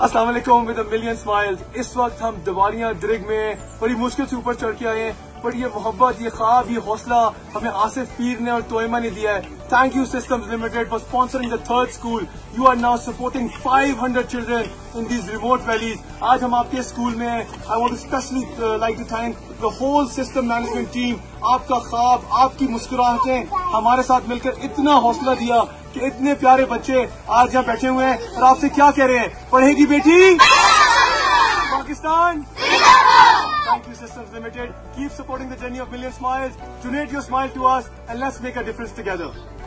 वालेकुम with million smile इस वक्त हम दवालियाँ द्रिग में बड़ी मुश्किल से ऊपर चढ़ के आए हैं बट ये मोहब्बत, ये ख्वाब, ये हौसला हमें आसिफ पीर ने और तोयमा ने दिया है। Thank you systems limited for sponsoring the third school you are now supporting 500 children in these remote valleys आज हम आपके स्कूल में I want specially like to thank the whole system management team आपका ख्वाब, आपकी मुस्कुराहटें, हमारे साथ मिलकर इतना हौसला दिया। कि इतने प्यारे बच्चे आज यहाँ बैठे हुए हैं और आपसे क्या कह रहे हैं? पढ़ेगी बेटी? Pakistan? Thank you systems limited keep supporting the journey of million smiles donate your smile to us and let's make a difference together